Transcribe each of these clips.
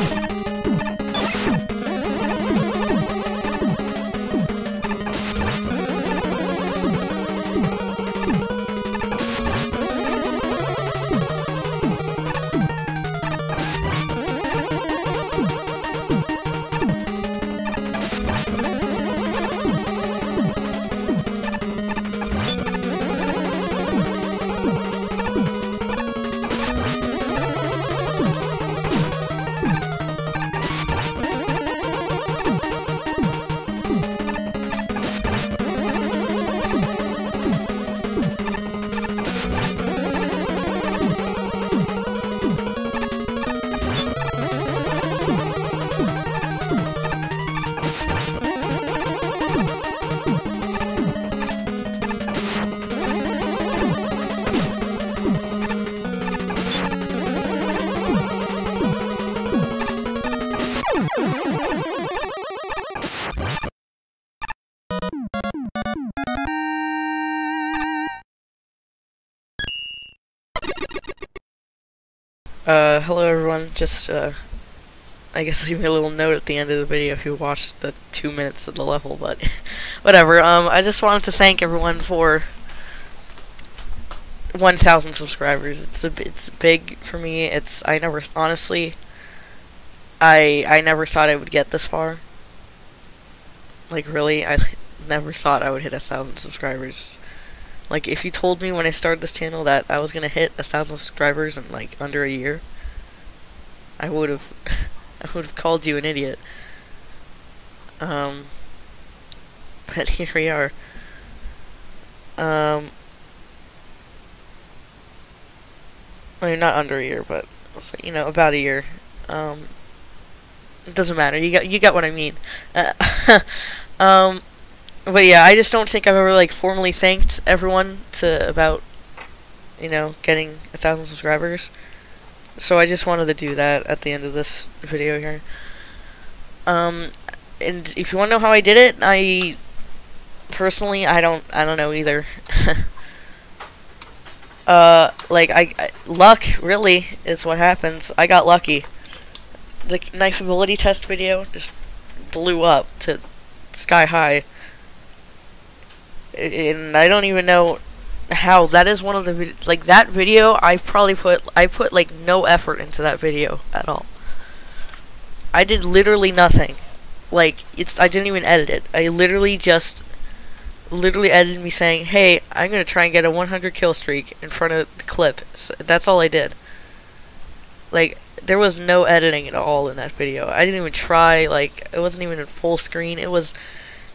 you Uh, hello everyone, just, uh, I guess leave me a little note at the end of the video if you watched the two minutes of the level, but whatever, um, I just wanted to thank everyone for 1,000 subscribers, it's a, it's big for me, it's, I never, honestly, I, I never thought I would get this far, like, really, I never thought I would hit a thousand subscribers, like, if you told me when I started this channel that I was gonna hit a thousand subscribers in like under a year, I would have, I would have called you an idiot. Um, but here we are. Um, I mean, not under a year, but you know, about a year. Um, it doesn't matter. You got, you got what I mean. Uh, um, but yeah, I just don't think I've ever like formally thanked everyone to about you know getting a thousand subscribers. So I just wanted to do that at the end of this video here. Um, and if you want to know how I did it, I personally I don't I don't know either. uh, like I, I luck really is what happens. I got lucky. The knife ability test video just blew up to sky high and I don't even know how that is one of the like that video I probably put I put like no effort into that video at all. I did literally nothing. Like it's I didn't even edit it. I literally just literally edited me saying, "Hey, I'm going to try and get a 100 kill streak in front of the clip." So that's all I did. Like there was no editing at all in that video. I didn't even try like it wasn't even in full screen. It was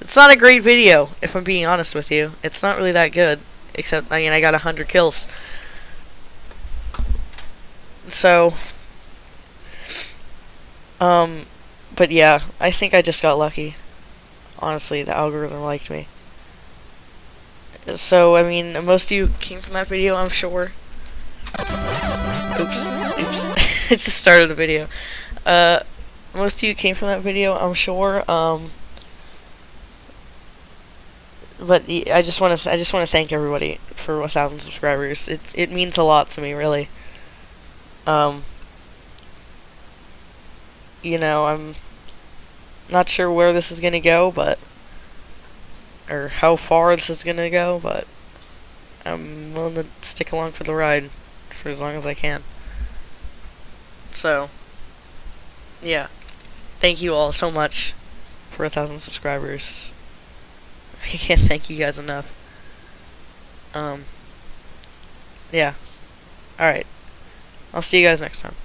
it's not a great video, if I'm being honest with you. It's not really that good, except, I mean, I got 100 kills. So, um, but yeah, I think I just got lucky. Honestly, the algorithm liked me. So, I mean, most of you came from that video, I'm sure. Oops, oops. it just started a video. Uh, most of you came from that video, I'm sure. Um, but I just want to I just want to thank everybody for a thousand subscribers. It it means a lot to me, really. Um, you know, I'm not sure where this is gonna go, but or how far this is gonna go, but I'm willing to stick along for the ride for as long as I can. So, yeah, thank you all so much for a thousand subscribers. I can't thank you guys enough. Um, yeah. Alright. I'll see you guys next time.